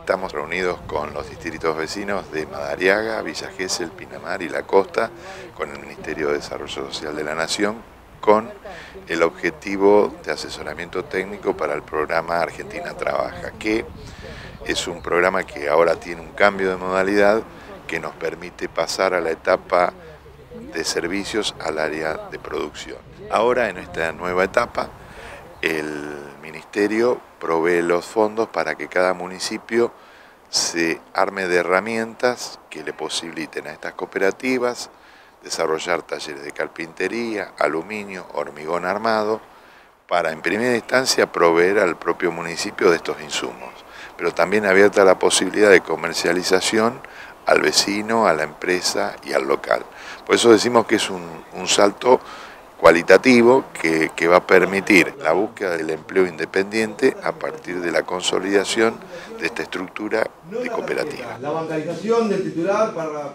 Estamos reunidos con los distritos vecinos de Madariaga, Villa Gesell, Pinamar y La Costa, con el Ministerio de Desarrollo Social de la Nación, con el objetivo de asesoramiento técnico para el programa Argentina Trabaja, que es un programa que ahora tiene un cambio de modalidad que nos permite pasar a la etapa de servicios al área de producción. Ahora, en esta nueva etapa, el Ministerio provee los fondos para que cada municipio se arme de herramientas que le posibiliten a estas cooperativas desarrollar talleres de carpintería, aluminio, hormigón armado, para en primera instancia proveer al propio municipio de estos insumos, pero también abierta la posibilidad de comercialización al vecino, a la empresa y al local. Por eso decimos que es un, salto cualitativo que, va a permitir la búsqueda del empleo independiente a partir de la consolidación de esta estructura de cooperativa. La bancarización del titular para.